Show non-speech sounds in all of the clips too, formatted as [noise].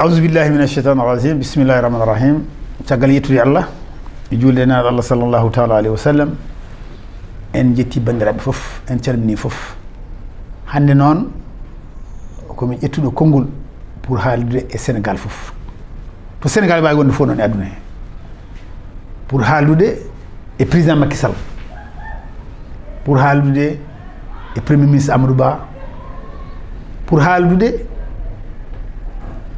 ausubillahi min alcheitan irragim bisimillahi rahmani irrahim caggal yettude allah. E julde naɗo allah sallllahu taala alayhi wa sallam. En jetti bandiraɓe fof en calmini fof. Hande noon komin ƴettuɗo konngol pour haaldude e sénégal fof. To sénégal wawi wonde fof noon e aduna he. Pour haaldude e président makisal pour haaldude e premier ministre amadou ba. Pour haaldude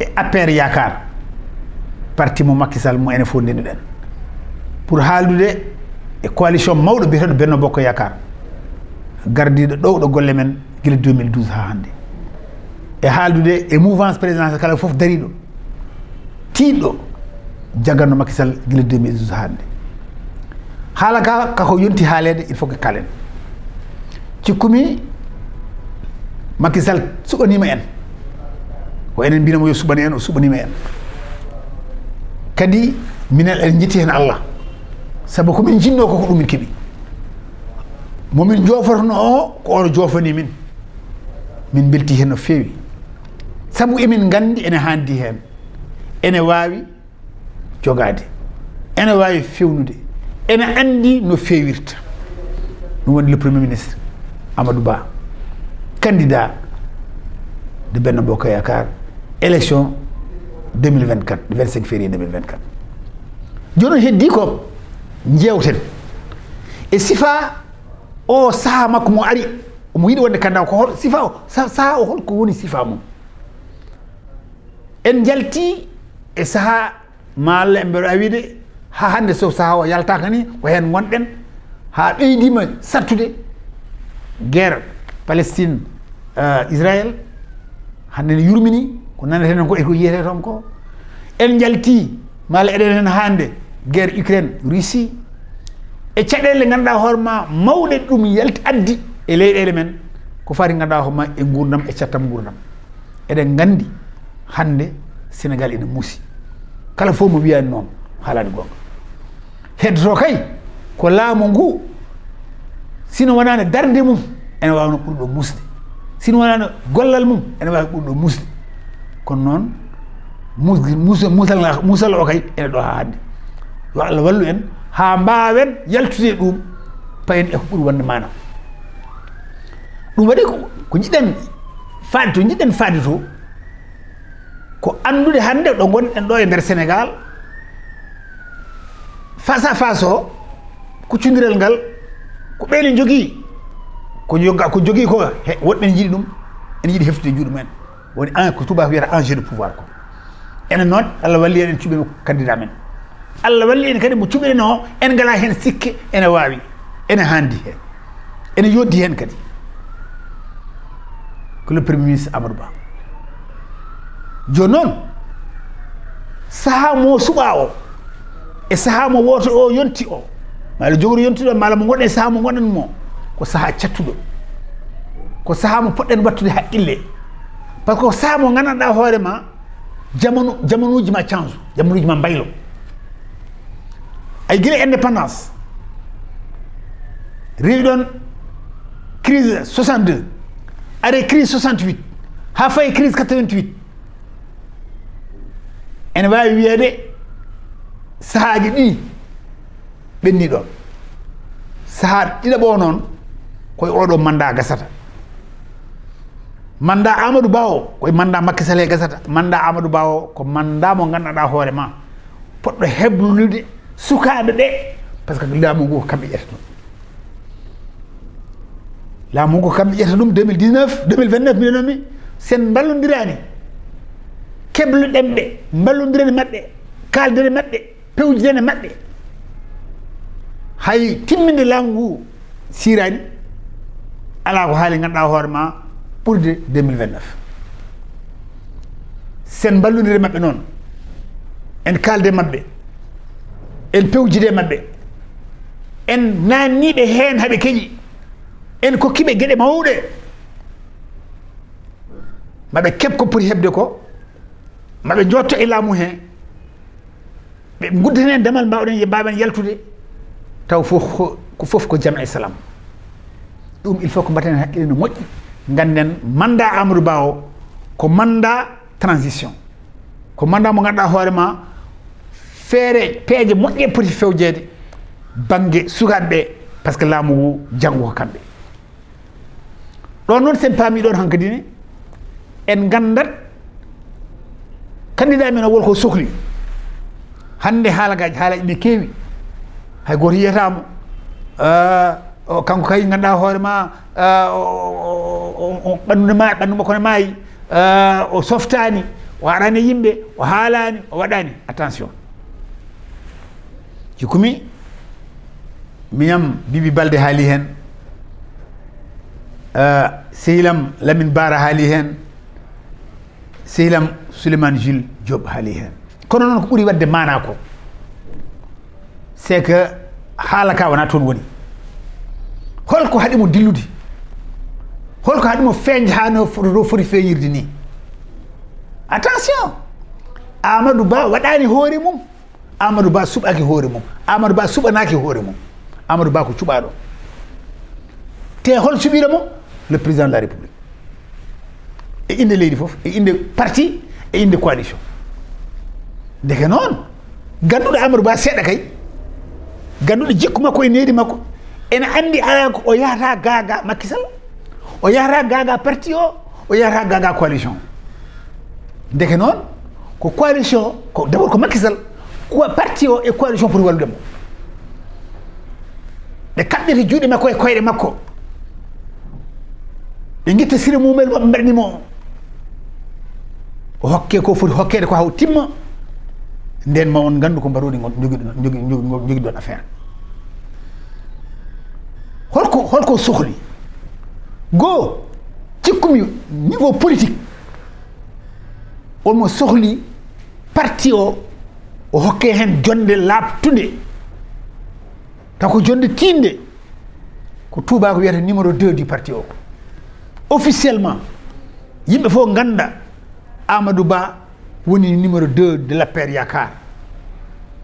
e appaire yakar. Parti mo makkisal mo ene fondini ɗen. Pour haaldude e coalition mawɗo biyeteɗo benno bokko yakar gardiɗo ɗowɗo golle men gila 2012 ha hannde. E haaldude e mouvance présidentiel kala fof dariɗo tiiɗɗo jaganno makisal gila 2012 ha hannde. Haala ka kako yonti haalede il faut que kalen. Cikkumi makisal suɓanima en. ko enen mbinamo yo suɓani en o suɓanima en. Kadi minen en jitti hen allah. Saabu komin jinno koko ɗumin keeɓi momin joofotono o ko ono joofani min. Min belti hen no fewi saabu emin gandi ene handi hen. Ene wawi jogade ene wawi fewnude ene andi no fewirta ɗum woni le premier ministre amadou ba. Candidat de benno boka yakar élection 2024 25 février 2024 joni heddi ko jewten e sifa o saha makko mo ari omo yiɗi wonde kandaw ko hol sifa o saha o holko woni sifa mum. En jalti e saha maalla en mbeɗo awide ha hande so saha o yaltaka ni ko hen gonɗen ha ɓeydima sattude guerre palestine uh, israel hande ne yurmini ko naneten ko eko yiyete toon ko? En jalti mala eɗen hen hande guerre ukraine russie. E caɗele ganduɗa hoorema mawɗe ɗum yalti addi e leyɗele men. Ko fati ganduɗa hoorema e gurdam e cattam gurdam eɗen gandi hande sénégal ene muusi. Kala fof mo wiyani noon haalani gonga heddoto kay ko laamu ngu sino wonani darde mum ene wawno ɓurɗo musde sino wonano gollal mum ene wawi ɓurɗo musde kono noon musli musal musal o kay ene ɗo ha hande yo allah wallu en ha mbawen yaltude ɗum payen eko ɓuuri wonde manam ɗum waɗi ko jiɗen faade to jiɗen faade to ko andude hande ɗo gonɗen ɗo e nder sénégal face à face o kuccodirel ngal ko ɓeyne jogui ko jogga ko jogui ko woɗɓen jiiɗi ɗum ene yiiɗi heftude e juuɗe mumen. woni en ko tubako wiyata enjeu de pouvoir ko. Enen noon allah walli en en cuɓino candidat men allah walli en kadi mo cuɓirino o en ngala hen sikke ene wawi ene handi hen. Ene yoddi hen kadi. Ko le premier ministre amadou ba. Joni noon saaha mo suɓa o e saaha mo woto o yonti o mala jogori yontiɗo mala mo goɗɗen e saaha mo goɗɗen mo ko saaha cattuɗo ko saaha mo poɗɗen wattude haqqille. par ce que saha mo gandanɗa hoorema jamanu jamanuji ma change jamanuji ma mbaylo. Ay guila indépendance. Rewi ɗon crise 62 are crise 68 ha fayi crise 88 ene wawi wiyede sahaji ɗi ɓenni ɗon saha ɗiɗaɓo noon koye oɗo manda gasata. manda amadou ba o koye manda makki sale gasata manda amadou ba o ko manda mo ganduɗa hoore ma. Poɗɗo heblude sukaɓe ɗe par ce que laamu ngu ko kamɓe ƴetta ɗum. Laamu ngu ko kamɓe ƴetta ɗum 2019 2029 mbinomi sen ballodirani kebluɗen ɓe ballodirani maɓɓe kaldere maɓɓe pewjidene maɓɓe. Hay timminde laamu ngu sirani ala ko haali ganduɗa hoore ma ɓurde 2029 sen ballodire maɓɓe noon en kaalde maɓɓe en pewjide maɓɓe en nanniɓe heen haaɓe keƴi en kokkiɓe gueɗe mawɗe. Maɓe keɓ ko poti heɓde ko maɓe jotto e laamu heen ɓe guddana en damal mbawɗen mbawen yaltude taw fof ko fof ko jaam e salam ɗum il faut ko mbatten haqqille no moƴƴi. Ganden mandat amadou ba o ko mandat transition. Ko mandat mo ganduɗa hoorema feere peeje moƴƴe poti fewjede banggue sukaɓe ɓe par ce que laamu ngu janggo ko kamɓe. Ɗon sen paami ɗon hankkadi ne en gandat candidat men o wolko sohli hande haalagaji haalaji ne keewi. Hay goto yiyatamo [hesitation] kanko kay ganduɗa hoorema [hesitation] on ma ɓanndu makko ne maayi eh, o softani o arani yimɓe o haalani o waɗani attention. Cikkumi minam bibi balde haali hen eh, sehilam lamin bara haali hen sehilam souleymane jules diob haali hen kono noon ko ɓuuri wadde mana ko c'est que haala ka wona toon woni. Holko haɗimo dillude. holko haɗimo feeñde ha no foti feeñirde ni. Attention! Amadou ba waɗani hoore mum. Amadou ba suɓaki hoore mum. Amadou ba suɓanaki hoore mum. Amadou ba ko cuɓaɗo te hol suɓira mo? Le président de la république. E inde leydi foof e inde parti e inde coalition. Deke noon ganduɗo amadou ba seeɗa kay ganduɗo jikku makko e needi makko ene andi ala ko o yahata gaga makkisal o yahata gaga parti o o yahata gaga coalition deke noon ko coalition ko d' abord ko makisal parti o e coalition pour walludemo ɓe kaɓɓete juuɗe makko e koyɗe makko ɓe guitta sire mumel maɓe mbaɗanimo o hokke ko foti hokkede ko haw timma nden ma on gandu ko mbaɗodi jogiɗon jogiɗon affaire holko holko sohli goo cikkumi niveau politique. Sohli parti o o hokke hen jonde numéro 2 du parti o. Officiellement yimɓe fof ganda amadou ba woni numéro 2 de l' appare yakar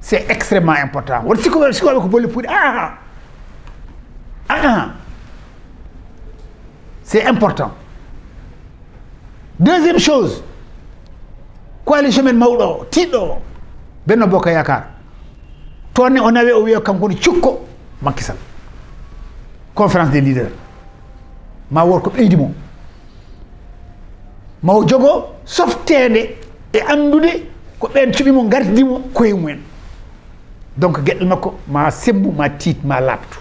c' est extrêmement important c' est important. Deuxième chose coalition men mawɗo o tiɗɗo o benno bokka yakar toonne o nawe o wiya kanko woni cukko makkisal conférence des leaders. Ma wor ko ɓeydi mo mawo jogo softede e andude ko ɓen cuɓimo gardimo koye mumen donc gueɗɗel makko ma sembu ma tiit ma labtu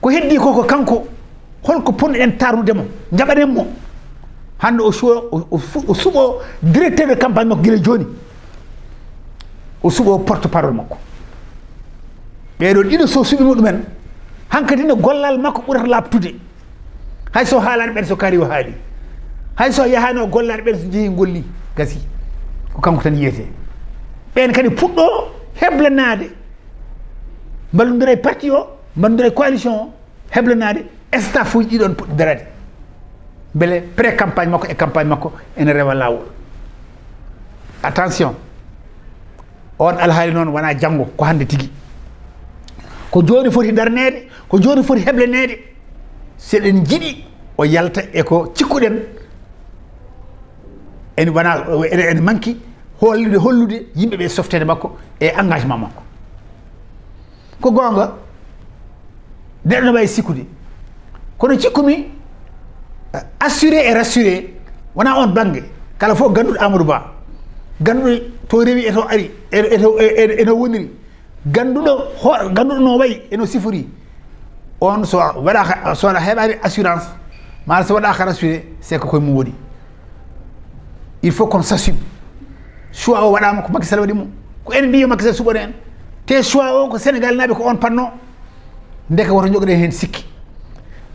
ko heddi ko ko kanko holko ponnoɗen tarude mo jaɓanen mo. Hande o suwo o suɓo directeur de campagne makko guila joni. O suɓo porte parole makko. Ɓeɗo ɗiɗo so suɓimo ɗumen hankkadi no gollal makko ɓurata labtude hay so haalani ɓen so kaari o haali. Hay so yahani o gollani ɓen so jeeyi golli gasi. Ko kanko tan yiyete. Ɓen kadi puɗɗo heblanade. Mballodira e parti o mballodira e coalition o heblanade. staff uji ɗiɗon poɗɗi darade beele pré campagne makko e campagne makko ene rewa lawol attention on alhaali noon wona janggo ko hande tigui ko joni foti darnede ko joni foti heblaneede seɗen jiiɗi o yalta eko cikkuɗen. En wona ene manki hollude hollude yimɓeɓe softede makko e engagement makko. Ko gonga neɗɗo no wawi sikkude. kono cikkumi eh, assuré e rassuré wona on bange kala fof ganduɗo amadou ba ganduɗo to rewi eto ari er, er, eno woniri. Ganduɗo ho ganduɗo no wayi eno sifori. On so waɗaka so heɓani assurance mala so waɗaka rassuré c'est que koye mum woni il faut qu'on s'assume. Choix o waɗama ko makisal waɗi mum ko en mbiyo makisal suɓore en. Te choix o ko sénégal naɓe ko on panno ndeka woto jogoɗen hen sikki.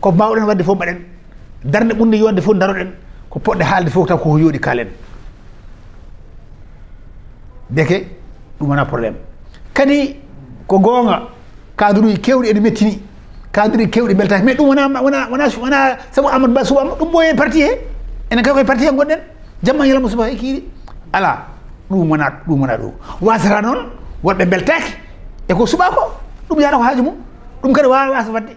ko mbawɗen wadde fof mbaɗen. Darde ɓurde yodde fof daroɗen ko poɗɗe haalde fof taw koko yooɗi kalen deke ɗum wona probléme kadi ko goonga kadruji kewɗi ene mettini. Kadruji kewɗi beltaki mais ɗum wona wona wona wona sabu amadou ba suba ɗum ɓoye parti he? Enen kay koye parti he gonɗen? Jamma yalamo suba he kiiɗi. Ala ɗum wona ɗum wona ɗum. Wasata noon wonɓe beltaki e ko suɓa ko ɗum yaata ko haaju mum. Ɗum kadi wawa wasa wadde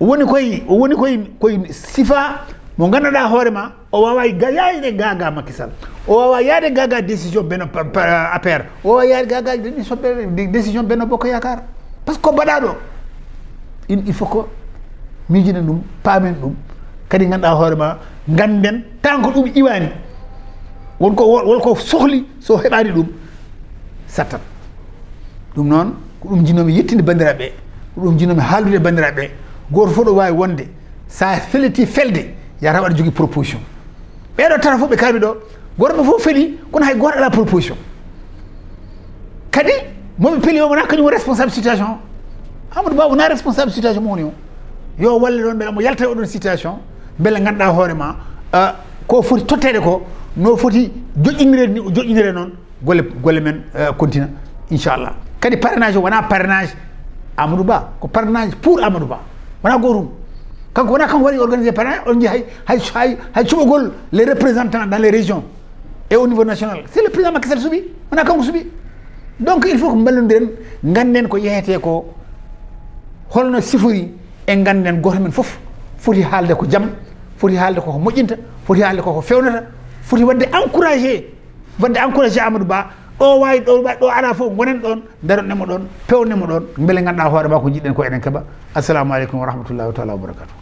woni koye woni koye koye sifa mo ganduɗa hoorema o wawa e yayde gaga makisal o wawa yaade gaga décision beno appaire o wawa yaade gaga décision beno bokko yakar par ce que ko mbaɗa ɗo il faut que miijina ɗum paamen ɗum. Kadi ganduɗa hoorema ganden tan ko ɗum iwani wonko wonko sohli so heɓani ɗum sattat ɗum noon ko ɗum jinnomi yettinde bandiraɓe ko ɗum jinnomi haaldude bandiraɓe goto fof ɗo wawi wonde. Sa feliti felde yata waɗa jogui proposition. Ɓeɗo tata fof ɓe kalmi ɗo gorɓe fof feli kono hay goto ala proposition. Kadi moɓe peeli o wona kañum responsable situation. Amadou ba wona responsable situation mo woni o. Yo walle ɗon beele mo yalta oɗon situation. Beele ganduɗa hoorema ah, ko foti tottede ko no foti joƴƴinire ni o joƴƴinire noon golle golle men ah, continua inchallah. Kadi parrainage o wona parrainage amadou ba ko parrainage pour amadou ba. wona gotum kanko wona kanko waɗi organisé par on jii hay hay hay cuɓogol les représentants dans les régions et au niveau national. C'est le président makisal suuɓi wona kanko suuɓi donc il faut ko ballodiren ganden ko yeyete ko holno sifori e ganden goto men foof. Foti haalde ko jaam foti haalde koko moƴƴinta foti haalde koko fewnata foti wadde encouragé wadde encouragé amadou ba ɗo wawi ɗo ɗo ala fof gonen ɗon daronemo ɗon pewnemo ɗon beele ganduɗa hoore ma ko jiɗɗen ko eɗen keeɓa assalamu aleykum wa rahmatullahi taala wa barakatuh